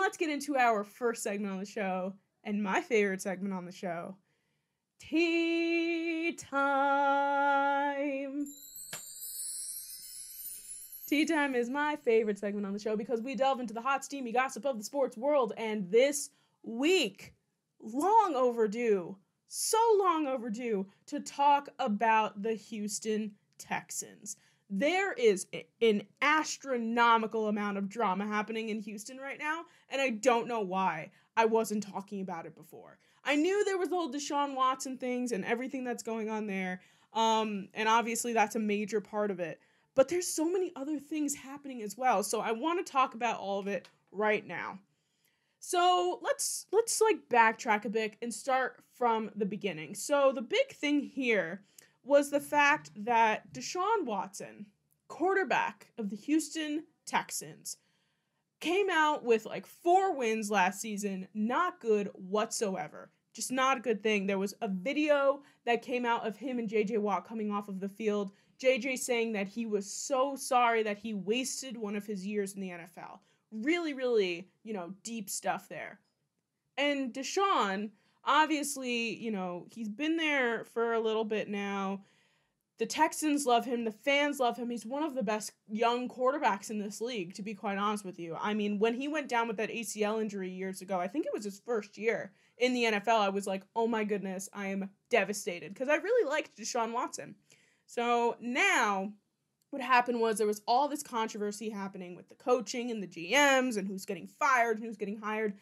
let's get into our first segment on the show and my favorite segment on the show Tea Time. Tea Time is my favorite segment on the show because we delve into the hot, steamy gossip of the sports world. And this week, long overdue, so long overdue, to talk about the Houston Texans. There is an astronomical amount of drama happening in Houston right now, and I don't know why I wasn't talking about it before. I knew there was the whole Deshaun Watson things and everything that's going on there, um, and obviously that's a major part of it but there's so many other things happening as well. So I want to talk about all of it right now. So let's let's like backtrack a bit and start from the beginning. So the big thing here was the fact that Deshaun Watson, quarterback of the Houston Texans, came out with like four wins last season, not good whatsoever. Just not a good thing. There was a video that came out of him and JJ Watt coming off of the field JJ saying that he was so sorry that he wasted one of his years in the NFL. Really, really, you know, deep stuff there. And Deshaun, obviously, you know, he's been there for a little bit now. The Texans love him. The fans love him. He's one of the best young quarterbacks in this league, to be quite honest with you. I mean, when he went down with that ACL injury years ago, I think it was his first year in the NFL, I was like, oh my goodness, I am devastated because I really liked Deshaun Watson. So now what happened was there was all this controversy happening with the coaching and the GMs and who's getting fired and who's getting hired.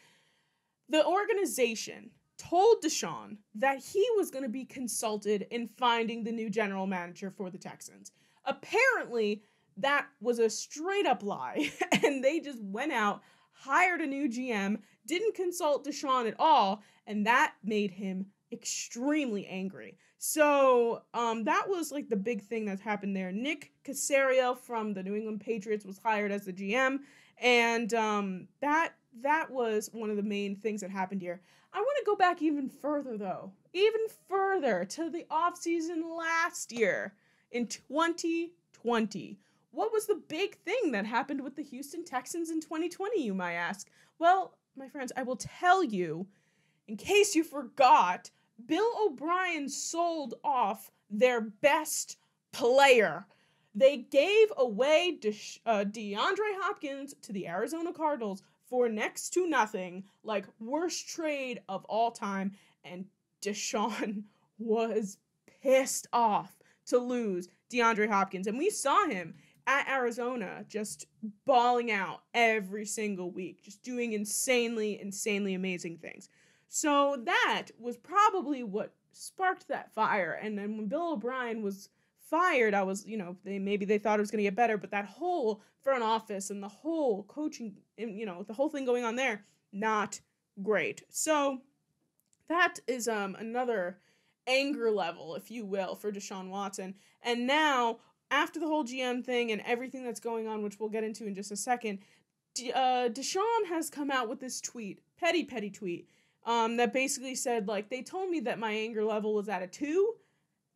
The organization told Deshaun that he was going to be consulted in finding the new general manager for the Texans. Apparently, that was a straight up lie, and they just went out, hired a new GM, didn't consult Deshaun at all, and that made him extremely angry. So um, that was like the big thing that's happened there. Nick Caserio from the New England Patriots was hired as the GM, and um, that that was one of the main things that happened here. I want to go back even further though, even further to the offseason last year in 2020. What was the big thing that happened with the Houston Texans in 2020, you might ask? Well, my friends, I will tell you in case you forgot Bill O'Brien sold off their best player. They gave away De- uh, DeAndre Hopkins to the Arizona Cardinals for next to nothing, like worst trade of all time. And Deshaun was pissed off to lose DeAndre Hopkins. And we saw him at Arizona just balling out every single week, just doing insanely, insanely amazing things. So that was probably what sparked that fire. And then when Bill O'Brien was fired, I was, you know, they maybe they thought it was going to get better, but that whole front office and the whole coaching, and you know, the whole thing going on there, not great. So that is um another anger level, if you will, for Deshaun Watson. And now after the whole GM thing and everything that's going on, which we'll get into in just a second, uh, Deshaun has come out with this tweet, petty, petty tweet um, that basically said like they told me that my anger level was at a two.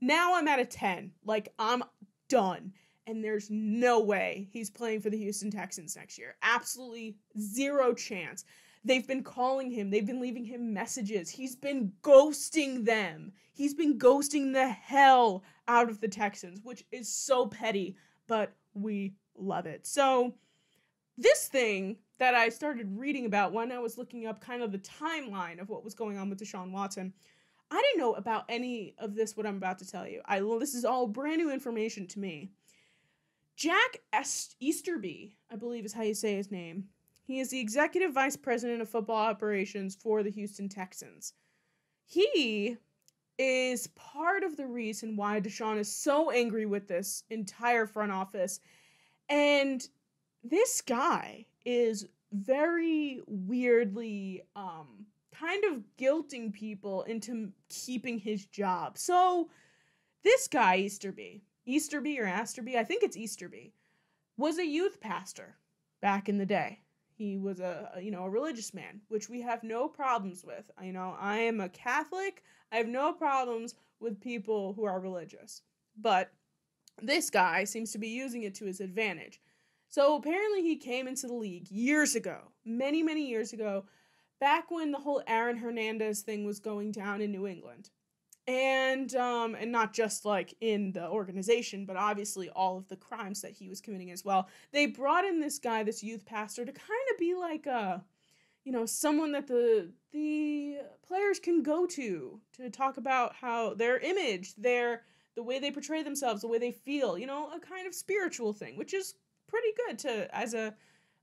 Now I'm at a ten. Like I'm done. And there's no way he's playing for the Houston Texans next year. Absolutely zero chance. They've been calling him, they've been leaving him messages. He's been ghosting them. He's been ghosting the hell out of the Texans, which is so petty, but we love it. So, this thing that I started reading about when I was looking up kind of the timeline of what was going on with Deshaun Watson. I didn't know about any of this, what I'm about to tell you. I this is all brand new information to me. Jack Est- Easterby, I believe is how you say his name. He is the executive vice president of football operations for the Houston Texans. He is part of the reason why Deshaun is so angry with this entire front office. And this guy is very weirdly um kind of guilting people into keeping his job. So this guy Easterby, Easterby or Asterby, I think it's Easterby, was a youth pastor back in the day. He was a, you know a religious man, which we have no problems with. You know, I am a Catholic. I have no problems with people who are religious. But this guy seems to be using it to his advantage. So apparently he came into the league years ago, many, many years ago, back when the whole Aaron Hernandez thing was going down in New England. And um and not just like in the organization, but obviously all of the crimes that he was committing as well. They brought in this guy, this youth pastor, to kind of be like a you know, someone that the the players can go to to talk about how their image, their the way they portray themselves, the way they feel, you know, a kind of spiritual thing, which is pretty good to as a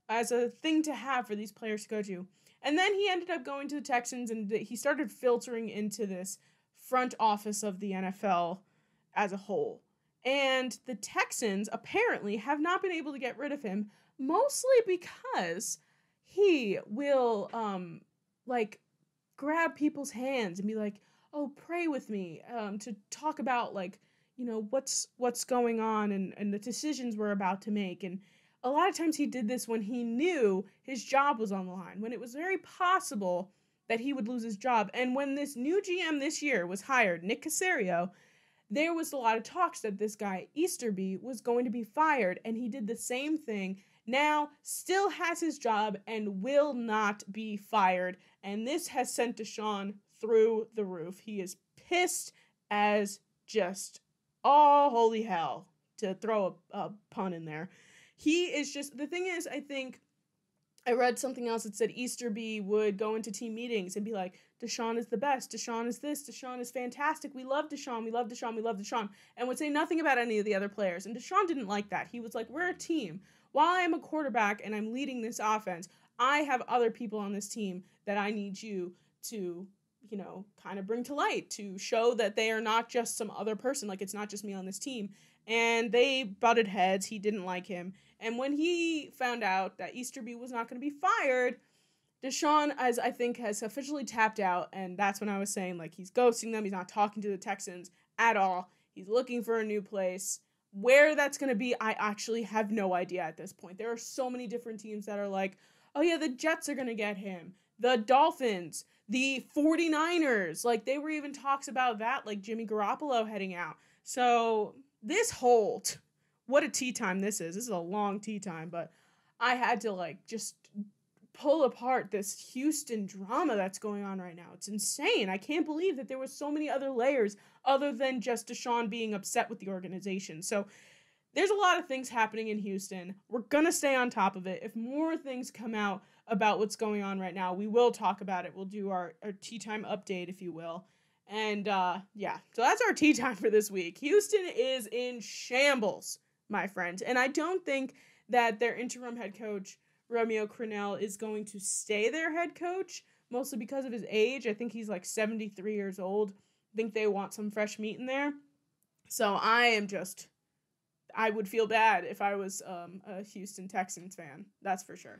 as a thing to have for these players to go to. And then he ended up going to the Texans and he started filtering into this front office of the NFL as a whole. And the Texans apparently have not been able to get rid of him, mostly because he will um like grab people's hands and be like, "Oh, pray with me," um, to talk about like you know what's what's going on and and the decisions we're about to make. And a lot of times he did this when he knew his job was on the line when it was very possible that he would lose his job. And when this new gm this year was hired nick caserio there was a lot of talks that this guy easterby was going to be fired. And he did the same thing. Now still has his job and will not be fired. And this has sent deshaun through the roof. He is pissed as just oh holy hell to throw a, a pun in there. He is just the thing is i think i read something else that said easterby would go into team meetings and be like deshaun is the best deshaun is this deshaun is fantastic we love deshaun we love deshaun we love deshaun and would say nothing about any of the other players. And deshaun didn't like that. He was like we're a team. While i am a quarterback and i'm leading this offense i have other people on this team that i need you to you know, kind of bring to light to show that they are not just some other person. Like it's not just me on this team. And they butted heads. He didn't like him. And when he found out that Easterby was not going to be fired, Deshaun, as I think, has officially tapped out. And that's when I was saying, like, he's ghosting them. He's not talking to the Texans at all. He's looking for a new place. Where that's going to be, I actually have no idea at this point. There are so many different teams that are like, oh, yeah, the Jets are going to get him. The Dolphins, the 49ers, like they were even talks about that, like Jimmy Garoppolo heading out. So this hold, what a tea time this is. This is a long tea time, but I had to like just pull apart this Houston drama that's going on right now. It's insane. I can't believe that there was so many other layers other than just Deshaun being upset with the organization. So there's a lot of things happening in Houston. We're going to stay on top of it. If more things come out about what's going on right now. We will talk about it. We'll do our, our tea time update, if you will. And uh, yeah, so that's our tea time for this week. Houston is in shambles, my friends. And I don't think that their interim head coach, Romeo Crennel, is going to stay their head coach, mostly because of his age. I think he's like 73 years old. I think they want some fresh meat in there. So I am just, I would feel bad if I was um, a Houston Texans fan. That's for sure.